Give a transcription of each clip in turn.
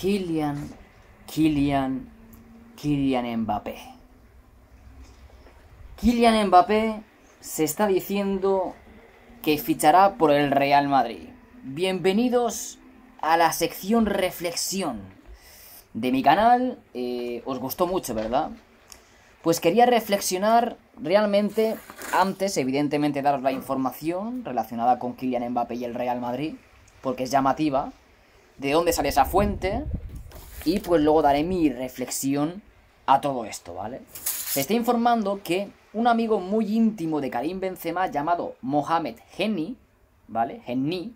Kylian, Kylian, Kylian Mbappé. Kylian Mbappé se está diciendo que fichará por el Real Madrid. Bienvenidos a la sección reflexión de mi canal. Eh, os gustó mucho, ¿verdad? Pues quería reflexionar realmente, antes, evidentemente, daros la información relacionada con Kylian Mbappé y el Real Madrid, porque es llamativa, de dónde sale esa fuente, y pues luego daré mi reflexión a todo esto, ¿vale? Se está informando que un amigo muy íntimo de Karim Benzema llamado Mohamed Henny, ¿vale? Henny,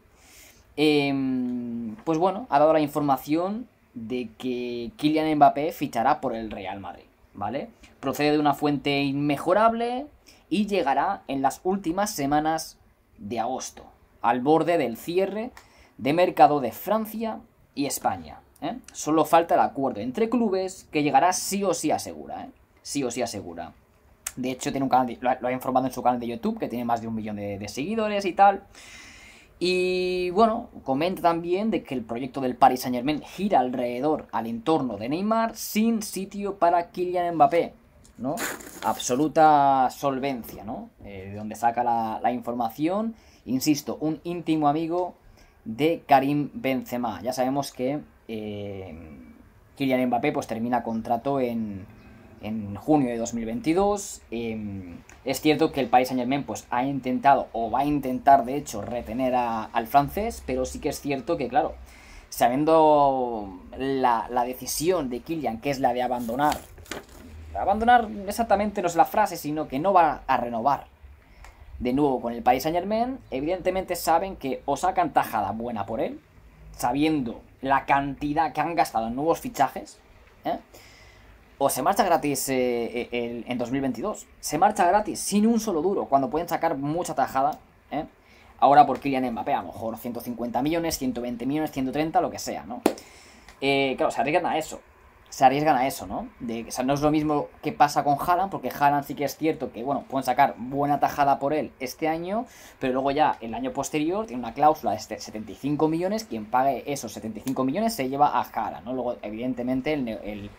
em, pues bueno, ha dado la información de que Kylian Mbappé fichará por el Real Madrid, ¿vale? Procede de una fuente inmejorable y llegará en las últimas semanas de agosto, al borde del cierre de mercado de Francia y España. ¿eh? Solo falta el acuerdo entre clubes que llegará sí o sí asegura, ¿eh? Sí o sí asegura. De hecho, tiene un canal lo, ha, informado en su canal de YouTube, que tiene más de un millón de, seguidores y tal. Y bueno, comenta también de que el proyecto del Paris Saint Germain gira alrededor al entorno de Neymar sin sitio para Kylian Mbappé, ¿no? Absoluta solvencia, ¿no? Eh, de donde saca la, información, insisto, un íntimo amigo de Karim Benzema. Ya sabemos que eh, Kylian Mbappé pues termina contrato en, en junio de 2022. Em, es cierto que el país Saint Germain pues, ha intentado, o va a intentar de hecho, retener al francés, pero sí que es cierto que, claro, sabiendo la, la, decisión de Kylian, que es la de abandonar, abandonar exactamente no es la frase, sino que no va a renovar de nuevo con el país Saint Germain, evidentemente saben que o sacan tajada buena por él, sabiendo la cantidad que han gastado en nuevos fichajes, ¿eh? o se marcha gratis eh, eh, en 2022. Se marcha gratis, sin un solo duro, cuando pueden sacar mucha tajada. Ahora por Kylian Mbappé, a lo mejor 150 millones, 120 millones, 130, lo que sea, ¿no? claro, se arriesgan a eso se arriesgan a eso, ¿no? De, o sea, no es lo mismo que pasa con Haaland, porque Haaland sí que es cierto que, bueno, pueden sacar buena tajada por él este año, pero luego ya el año posterior tiene una cláusula de 75 millones, quien pague esos 75 millones se lleva a Haaland, ¿no? Luego, evidentemente, el,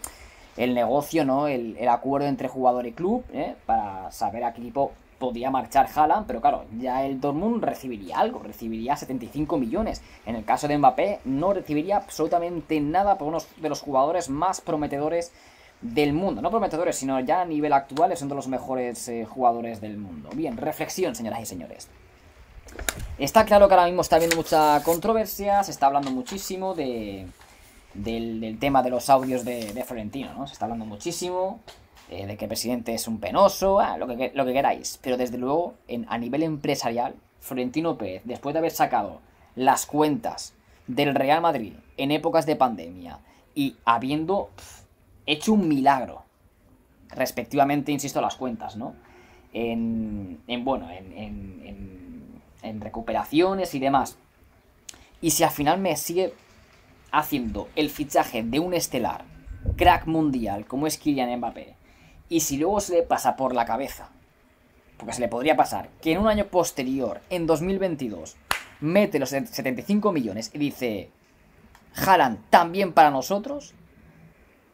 el, negocio, ¿no? El, el, acuerdo entre jugador y club, ¿eh? Para saber a qué equipo podía marchar Haaland, pero claro, ya el Dortmund recibiría algo, recibiría 75 millones. En el caso de Mbappé, no recibiría absolutamente nada por uno de los jugadores más prometedores del mundo. No prometedores, sino ya a nivel actual son de los mejores eh, jugadores del mundo. Bien, reflexión, señoras y señores. Está claro que ahora mismo está habiendo mucha controversia, se está hablando muchísimo de, del, tema de los audios de, de Florentino, ¿no? Se está hablando muchísimo. Eh, de que el presidente es un penoso, ah, lo, que, lo que queráis. Pero desde luego, en, a nivel empresarial, Florentino Pérez, después de haber sacado las cuentas del Real Madrid en épocas de pandemia y habiendo hecho un milagro, respectivamente, insisto, las cuentas, ¿no? En, en bueno, en, en, en recuperaciones y demás. Y si al final me sigue haciendo el fichaje de un estelar, crack mundial, como es Kylian Mbappé, y si luego se le pasa por la cabeza, porque se le podría pasar, que en un año posterior, en 2022, mete los 75 millones y dice, jalan también para nosotros,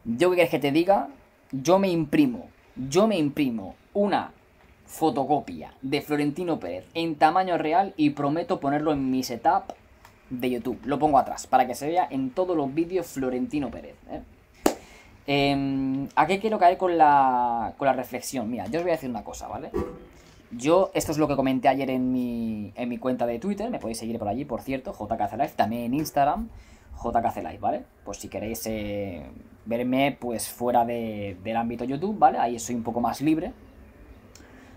yo qué quieres que te diga, yo me imprimo, yo me imprimo una fotocopia de Florentino Pérez en tamaño real y prometo ponerlo en mi setup de YouTube. Lo pongo atrás para que se vea en todos los vídeos Florentino Pérez. ¿eh? Eh, ¿A qué quiero caer con la, con la reflexión? Mira, yo os voy a decir una cosa, ¿vale? Yo, esto es lo que comenté ayer en mi, en mi cuenta de Twitter, me podéis seguir por allí, por cierto, JKCLive, también en Instagram, JKCLive, ¿vale? Pues si queréis eh, verme, pues fuera de, del ámbito YouTube, ¿vale? Ahí soy un poco más libre.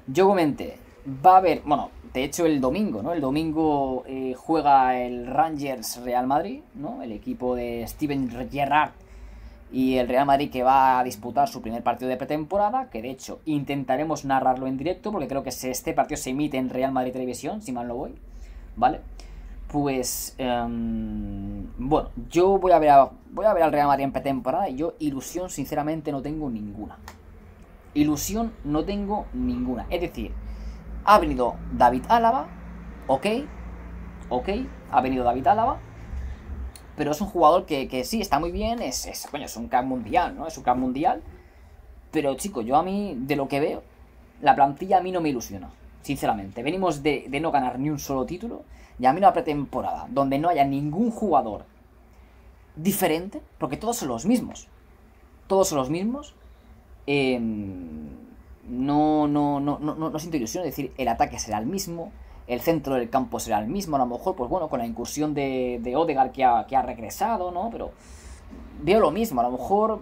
Yo comenté, va a haber, bueno, de hecho el domingo, ¿no? El domingo eh, juega el Rangers Real Madrid, ¿no? El equipo de Steven Gerrard y el Real Madrid que va a disputar su primer partido de pretemporada, que de hecho intentaremos narrarlo en directo, porque creo que este partido se emite en Real Madrid Televisión, si mal no voy, ¿vale? Pues, em, bueno, yo voy a, ver voy a ver al Real Madrid en pretemporada y yo ilusión sinceramente no tengo ninguna. Ilusión no tengo ninguna. Es decir, ha venido David Álava, ok, ok, ha venido David Álava, pero es un jugador que, sí, está muy bien, es, es, es un crack mundial, ¿no? Es un crack mundial. Pero, chico, yo a mí, de lo que veo, la plantilla a mí no me ilusiona, sinceramente. Venimos de, no ganar ni un solo título, y a mí una pretemporada donde no haya ningún jugador diferente, porque todos son los mismos. Todos son los mismos. No, no, no, no, no, no siento ilusión, es decir, el ataque será el mismo, el centro del campo será el mismo, a lo mejor, pues bueno, con la incursión de, de Odegaard que ha, que ha regresado, ¿no? Pero veo lo mismo, a lo mejor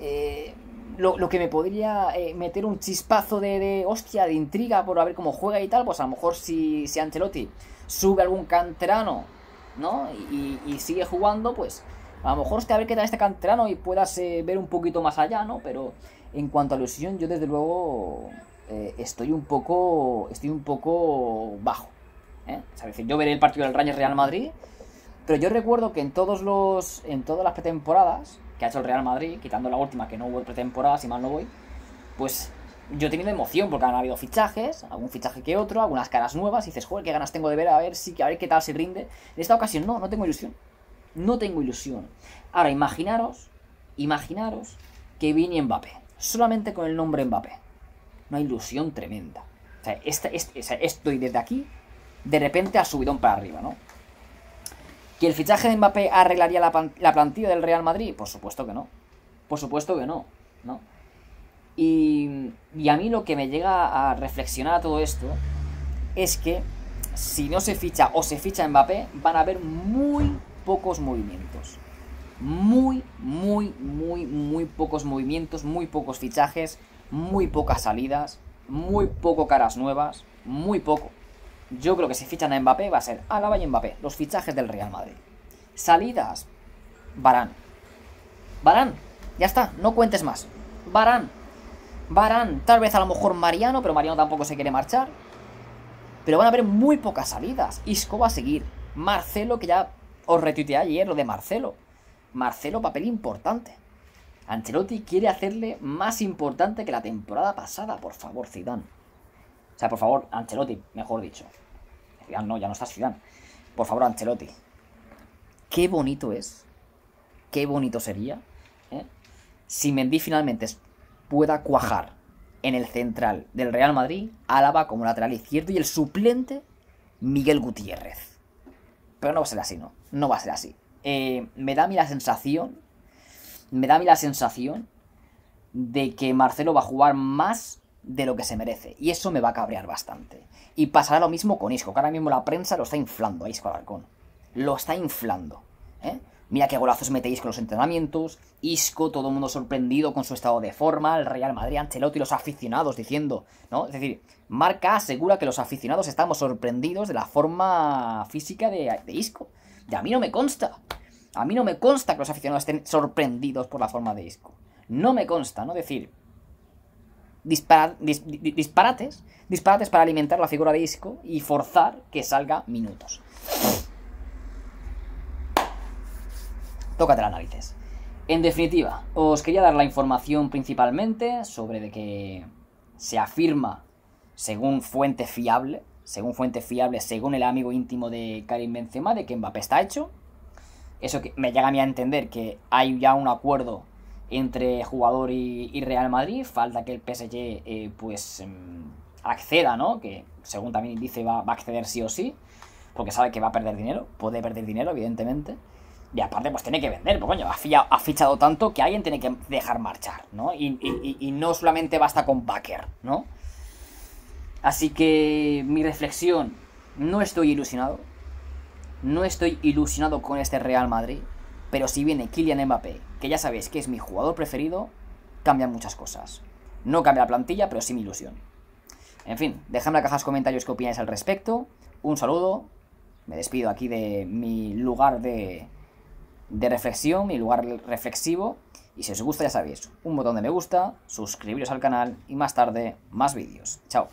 eh, lo, que me podría eh, meter un chispazo de, de, hostia, de intriga por a ver cómo juega y tal, pues a lo mejor si, si Ancelotti sube algún canterano, ¿no? Y, sigue jugando, pues a lo mejor a ver qué tal este canterano y puedas eh, ver un poquito más allá, ¿no? Pero en cuanto a ilusión, yo desde luego eh, estoy un poco estoy un poco bajo. ¿eh? yo veré el partido del Rangers Real Madrid, pero yo recuerdo que en todos los en todas las pretemporadas que ha hecho el Real Madrid, quitando la última que no hubo pretemporada, si mal no voy, pues yo he tenido emoción porque han habido fichajes, algún fichaje que otro, algunas caras nuevas, y dices, joder, qué ganas tengo de ver a ver si a ver qué tal se rinde. En esta ocasión no, no tengo ilusión. No tengo ilusión. Ahora imaginaros, imaginaros que viene Mbappé, solamente con el nombre Mbappé una ilusión tremenda. O sea, esta, estoy desde aquí, de repente a subidón para arriba, ¿no? ¿Que el fichaje de Mbappé arreglaría la, plantilla del Real Madrid? Por supuesto que no. Por supuesto que no, ¿no? Y, y a mí lo que me llega a reflexionar a todo esto es que si no se ficha o se ficha Mbappé, van a haber muy pocos movimientos. Muy, muy, muy, muy pocos movimientos, muy pocos fichajes, muy pocas salidas, muy poco caras nuevas, muy poco. Yo creo que si fichan a Mbappé va a ser Álava y Mbappé, los fichajes del Real Madrid. Salidas, Barán. Barán, ya está, no cuentes más. Barán. Barán, tal vez a lo mejor Mariano, pero Mariano tampoco se quiere marchar. Pero van a haber muy pocas salidas. Isco va a seguir. Marcelo, que ya os retuiteé ayer lo de Marcelo. Marcelo, papel importante. Ancelotti quiere hacerle más importante que la temporada pasada, por favor, Zidane. O sea, por favor, Ancelotti, mejor dicho. Zidane no, ya no está Zidane. Por favor, Ancelotti. Qué bonito es. Qué bonito sería. ¿eh? Si Mendy finalmente pueda cuajar en el central del Real Madrid, Álava como lateral izquierdo y el suplente Miguel Gutiérrez. Pero no va a ser así, ¿no? No va a ser así. Eh, me da a mí la sensación me da a mí la sensación de que Marcelo va a jugar más de lo que se merece. Y eso me va a cabrear bastante. Y pasará lo mismo con Isco, que ahora mismo la prensa lo está inflando a Isco Alarcón. Lo está inflando. ¿eh? Mira qué golazos mete Isco en los entrenamientos. Isco, todo el mundo sorprendido con su estado de forma. El Real Madrid, Ancelotti los aficionados diciendo, ¿no? Es decir, Marca asegura que los aficionados estamos sorprendidos de la forma física de, de Isco. Y a mí no me consta. A mí no me consta que los aficionados estén sorprendidos por la forma de Isco. No me consta, ¿no? Decir, disparates, disparates para alimentar la figura de Isco y forzar que salga minutos. Tócate las narices. En definitiva, os quería dar la información principalmente sobre de que se afirma, según fuente fiable, según fuente fiable, según el amigo íntimo de Karim Benzema, de que Mbappé está hecho, eso que me llega a mí a entender que hay ya un acuerdo entre jugador y, Real Madrid, falta que el PSG eh, pues em, acceda, ¿no? Que según también dice va, a acceder sí o sí, porque sabe que va a perder dinero, puede perder dinero evidentemente, y aparte pues tiene que vender, porque coño, ha, fichado tanto que alguien tiene que dejar marchar, ¿no? Y, y no solamente basta con Baker, ¿no? Así que mi reflexión, no estoy ilusionado, no estoy ilusionado con este Real Madrid, pero si viene Kylian Mbappé, que ya sabéis que es mi jugador preferido, cambian muchas cosas. No cambia la plantilla, pero sí mi ilusión. En fin, dejadme en la caja de comentarios qué opináis al respecto. Un saludo. Me despido aquí de mi lugar de, de reflexión, mi lugar reflexivo. Y si os gusta, ya sabéis, un botón de me gusta, suscribiros al canal y más tarde, más vídeos. Chao.